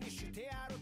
にしてやる